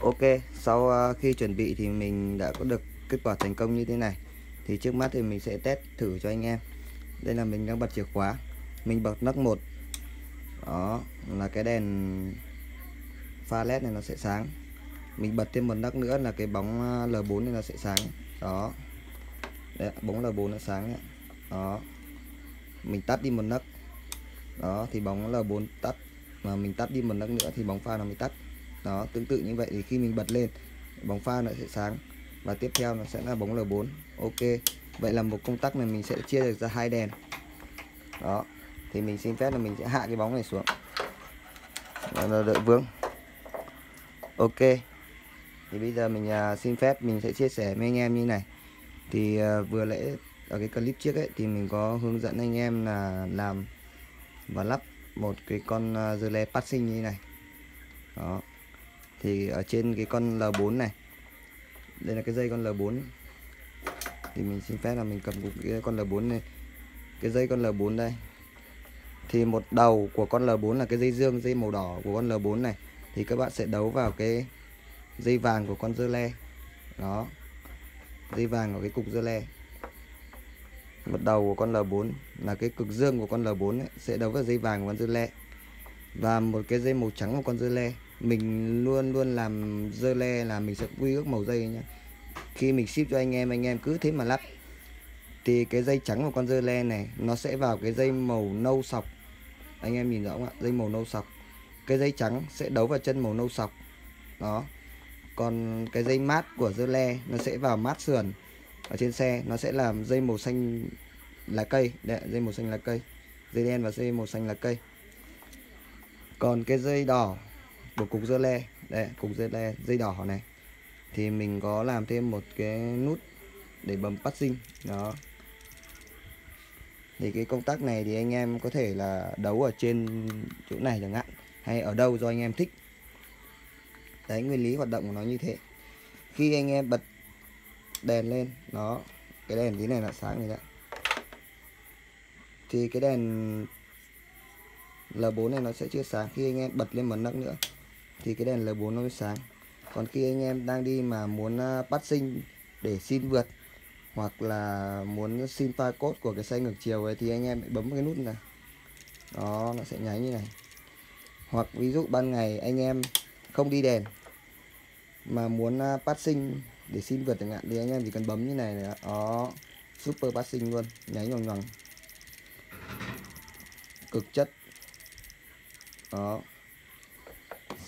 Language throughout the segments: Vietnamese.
Ok, sau ờ, khi chuẩn bị thì mình đã có được kết quả thành công như thế này. Thì trước mắt thì mình sẽ test thử cho anh em. Đây là mình đang bật chìa khóa. Mình bật nấc 1 Đó, là cái đèn pha led này nó sẽ sáng. Mình bật thêm một nấc nữa là cái bóng ờ, L4 này nó sẽ sáng. Đó. Đấy, bóng L4 nó sáng đấy. Đó. Mình tắt đi một nấc Đó, thì bóng L4 tắt. Mà mình tắt đi một nấc nữa thì bóng pha nó mới tắt đó, tương tự như vậy thì khi mình bật lên, bóng pha nó sẽ sáng. Và tiếp theo nó sẽ là bóng L4 ok, vậy là một công tắc này mình sẽ chia được ra hai đèn. Đó, thì mình xin phép là mình sẽ hạ cái bóng này xuống. Nó đợi vướng ok, thì bây giờ mình à, xin phép mình sẽ chia sẻ với anh em như này. Thì à, vừa lễ ở cái clip trước ấy, thì mình có hướng dẫn anh em là làm và lắp một cái con à, dưa lê passing như này. Đó thì ở trên cái con L4 này đây là cái dây con L4 thì mình xin phép là mình cầm cái con L4 này. Cái dây con L4 đây. Thì một đầu của con L4 là cái dây dương dây màu đỏ của con L4 này. Thì các bạn sẽ đấu vào cái dây vàng của con dơ le. Đó. Dây vàng của cái cục dơ le. Một đầu của con L4 là cái cực dương của con L4 ấy, sẽ đấu vào dây vàng của con dơ le. Và một cái dây màu trắng của con dơ le mình luôn luôn làm dơ le là mình sẽ quy ước màu dây nhé khi mình ship cho anh em anh em cứ thế mà lắp. Thì cái dây trắng của con dơ le này, nó sẽ vào cái dây màu nâu sọc. Anh em nhìn rõ không ạ? Dây màu nâu sọc. Cái dây trắng sẽ đấu vào chân màu nâu sọc. Đó. Còn cái dây mát của dơ le, nó sẽ vào mát sườn ở trên xe. Nó sẽ làm dây màu xanh lá cây. Đây dây màu xanh lá cây. Dây đen và dây màu xanh lá cây. Còn cái dây đỏ một cục dơ le. Đây cục dơ le dây đỏ này. Thì mình có làm thêm một cái nút để bấm passing. Đó. Thì cái công tắc này thì anh em có thể là đấu ở trên chỗ này chẳng hạn, hay ở đâu do anh em thích. Đấy, nguyên lý hoạt động của nó như thế. Khi anh em bật đèn lên nó cái đèn tí này là sáng này đấy thì cái đèn L4 này nó sẽ chưa sáng khi anh em bật lên một nấc nữa thì cái đèn L4 nó mới sáng. Còn khi anh em đang đi mà muốn passing bắt sinh để xin vượt hoặc là muốn xin pha cốt của cái xe ngược chiều ấy thì anh em bấm cái nút này. Đó, nó sẽ nháy như này. Hoặc ví dụ ban ngày anh em không đi đèn mà muốn à, passing để xin vượt chẳng hạn thì anh em chỉ cần bấm như này là đó, super passing luôn, nháy nhòng nhòng. Cực chất. Đó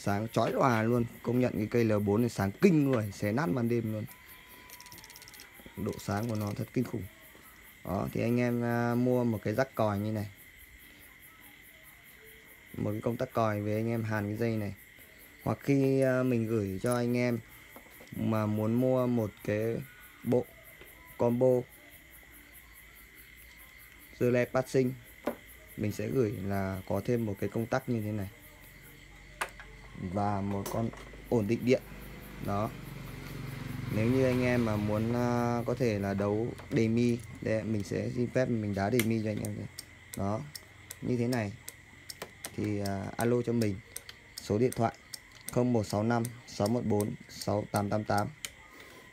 sáng chói lòa luôn. Công nhận cái cây L4 này sáng kinh người, xé nát ban đêm luôn. Độ sáng của nó thật kinh khủng. Đó, thì anh em à, mua một cái rắc còi như này. Một cái công tắc còi với anh em hàn cái dây này. Hoặc khi à, mình gửi cho anh em mà muốn mua một cái bộ combo dưa le passing, mình sẽ gửi là có thêm một cái công tắc như thế này và một con ổn định điện. Đó. Nếu như anh em mà muốn uh, có thể là đấu đề mi để mình sẽ xin phép mình đá đề mi cho anh em đó. Như thế này. Thì uh, alo cho mình. Số điện thoại 0165 614 6888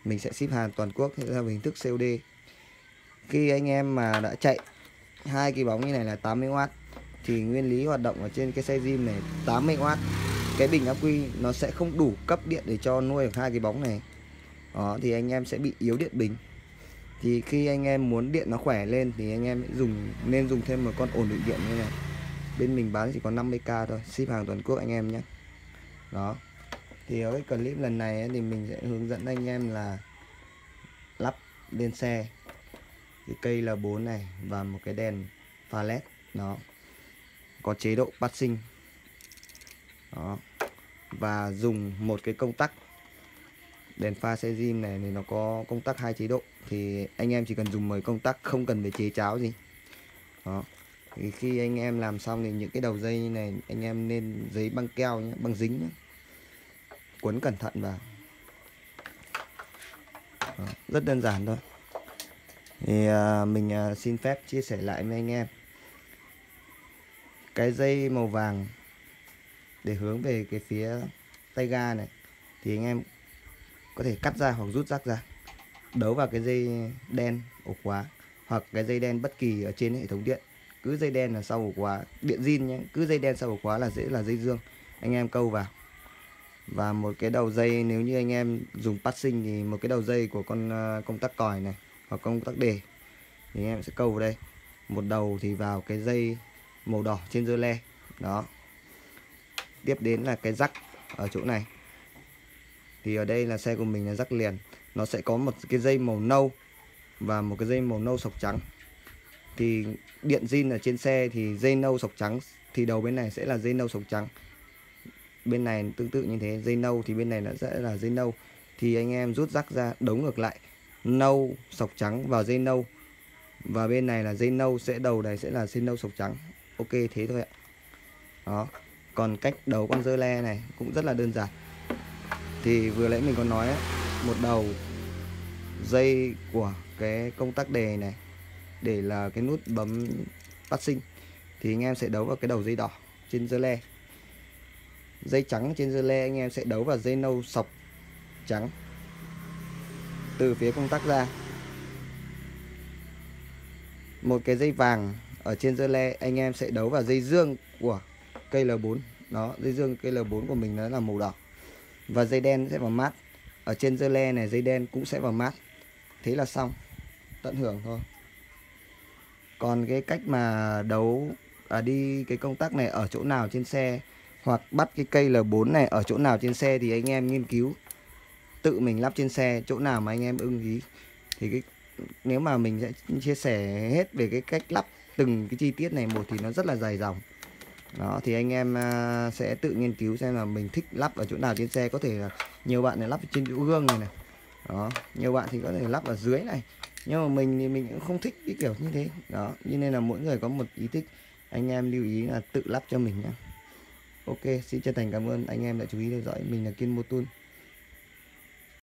mình sẽ ship hàng toàn quốc theo hình thức COD khi anh em mà đã chạy hai cái bóng như này là 80W thì nguyên lý hoạt động ở trên cái xe zin này 80W cái bình ắc quy nó sẽ không đủ cấp điện để cho nuôi được hai cái bóng này. Đó, thì anh em sẽ bị yếu điện bình. Thì khi anh em muốn điện nó khỏe lên thì anh em dùng, nên dùng thêm một con ổn định điện như này. Bên mình bán chỉ có 50k thôi, ship hàng toàn quốc anh em nhé. Đó. Thì ở cái clip lần này thì mình sẽ hướng dẫn anh em là lắp lên xe. Cái cây là 4 này và một cái đèn pha led nó có chế độ passing đó. Và dùng một cái công tắc. Đèn pha xe zin này thì nó có công tắc hai chế độ. Thì anh em chỉ cần dùng mấy công tắc không cần phải chế cháo gì. Đó. Thì khi anh em làm xong thì những cái đầu dây này anh em nên giấy băng keo nhé băng dính nhé quấn cẩn thận vào. Đó, rất đơn giản thôi. Thì à, mình à, xin phép chia sẻ lại với anh em. Cái dây màu vàng để hướng về cái phía tay ga này, thì anh em có thể cắt ra hoặc rút rác ra, đấu vào cái dây đen ổ khóa hoặc cái dây đen bất kỳ ở trên hệ thống điện. Cứ dây đen là sau ổ khóa, điện zin nhé, cứ dây đen sau ổ khóa là dễ là dây dương, anh em câu vào. Và một cái đầu dây, nếu như anh em dùng passing thì một cái đầu dây của con à, công tắc còi này hoặc công tắc đề thì anh em sẽ câu vào đây. Một đầu thì vào cái dây màu đỏ trên dơ le, đó tiếp đến là cái rắc ở chỗ này. Thì ở đây là xe của mình là rắc liền. Nó sẽ có một cái dây màu nâu và một cái dây màu nâu sọc trắng. Thì điện zin ở trên xe thì dây nâu sọc trắng, thì đầu bên này sẽ là dây nâu sọc trắng. Bên này tương tự như thế, dây nâu thì bên này nó sẽ là dây nâu. Thì anh em rút rắc ra đấu ngược lại, nâu sọc trắng vào dây nâu. Và bên này là dây nâu sẽ, đầu này sẽ là dây nâu sọc trắng. Ok, thế thôi ạ. Đó còn cách đấu con dơ le này cũng rất là đơn giản. Thì vừa nãy mình có nói ấy, một đầu dây của cái công tắc đề này để là cái nút bấm phát sinh thì anh em sẽ đấu vào cái đầu dây đỏ trên dơ le. Dây trắng trên dơ le anh em sẽ đấu vào dây nâu sọc trắng từ phía công tắc ra. Một cái dây vàng ở trên dơ le anh em sẽ đấu vào dây dương của cây L4 đó dây dương cây L4 của mình nó là màu đỏ. Và dây đen sẽ vào mát ở trên dơ le này dây đen cũng sẽ vào mát thế là xong. Tận hưởng thôi. Còn cái cách mà đấu à, đi cái công tắc này ở chỗ nào trên xe hoặc bắt cái cây L4 này ở chỗ nào trên xe thì anh em nghiên cứu. Tự mình lắp trên xe chỗ nào mà anh em ưng ý. Thì cái nếu mà mình sẽ chia sẻ hết về cái cách lắp từng cái chi tiết này một thì nó rất là dài dòng đó, thì anh em à, sẽ tự nghiên cứu xem là mình thích lắp ở chỗ nào trên xe. Có thể là nhiều bạn này lắp trên chỗ gương này này. Đó, nhiều bạn thì có thể lắp ở dưới này. Nhưng mà mình thì mình cũng không thích cái kiểu như thế. Đó như nên là mỗi người có một ý thích. Anh em lưu ý là tự lắp cho mình nhé. Ok, xin chân thành cảm ơn. Anh em đã chú ý theo dõi. Mình là kiên mô tun